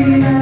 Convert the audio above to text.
You.